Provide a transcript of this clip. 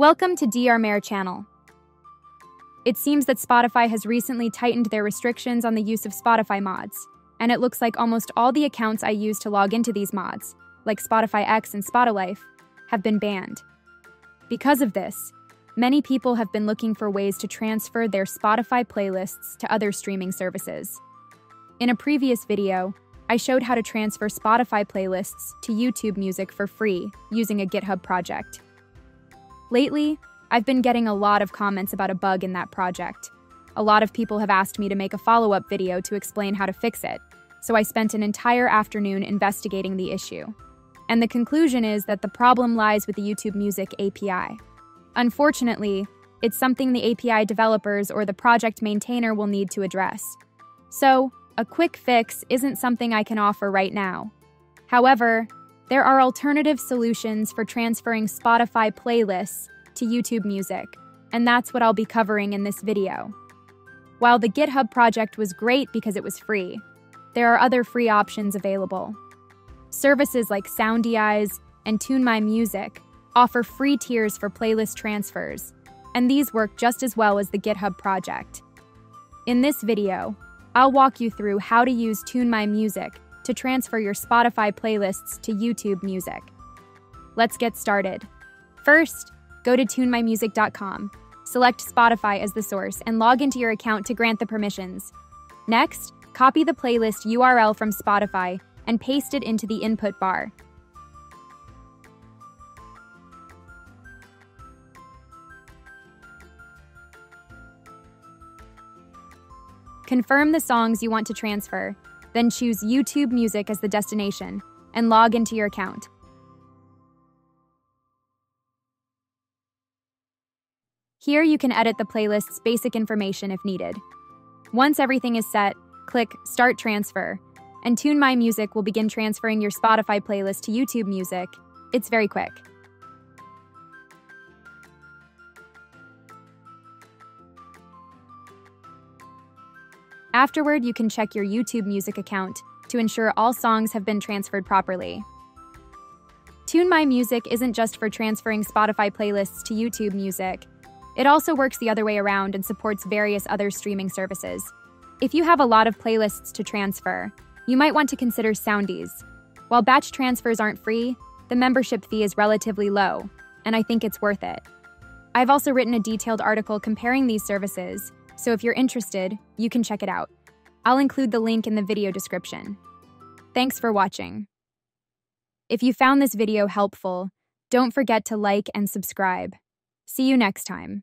Welcome to DRmare channel. It seems that Spotify has recently tightened their restrictions on the use of Spotify mods, and it looks like almost all the accounts I use to log into these mods, like Spotify X and Spotify, have been banned. Because of this, many people have been looking for ways to transfer their Spotify playlists to other streaming services. In a previous video, I showed how to transfer Spotify playlists to YouTube Music for free using a GitHub project. Lately, I've been getting a lot of comments about a bug in that project. A lot of people have asked me to make a follow up video to explain how to fix it, so I spent an entire afternoon investigating the issue. And the conclusion is that the problem lies with the YouTube Music API. Unfortunately, it's something the API developers or the project maintainer will need to address. So, a quick fix isn't something I can offer right now. However, there are alternative solutions for transferring Spotify playlists to YouTube Music, and that's what I'll be covering in this video. While the GitHub project was great because it was free, there are other free options available. Services like Soundiiz and TuneMyMusic offer free tiers for playlist transfers, and these work just as well as the GitHub project. In this video, I'll walk you through how to use TuneMyMusic to transfer your Spotify playlists to YouTube Music. Let's get started. First, go to tunemymusic.com, select Spotify as the source, and log into your account to grant the permissions. Next, copy the playlist URL from Spotify and paste it into the input bar. Confirm the songs you want to transfer then choose YouTube Music as the destination and log into your account. Here you can edit the playlist's basic information if needed. Once everything is set, click Start Transfer, and TuneMyMusic will begin transferring your Spotify playlist to YouTube Music. It's very quick. Afterward, you can check your YouTube Music account to ensure all songs have been transferred properly. TuneMyMusic isn't just for transferring Spotify playlists to YouTube Music. It also works the other way around and supports various other streaming services. If you have a lot of playlists to transfer, you might want to consider Soundiiz. While batch transfers aren't free, the membership fee is relatively low, and I think it's worth it. I've also written a detailed article comparing these services, so if you're interested, you can check it out. I'll include the link in the video description. Thanks for watching. If you found this video helpful, don't forget to like and subscribe. See you next time.